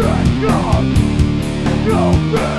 go, let go, go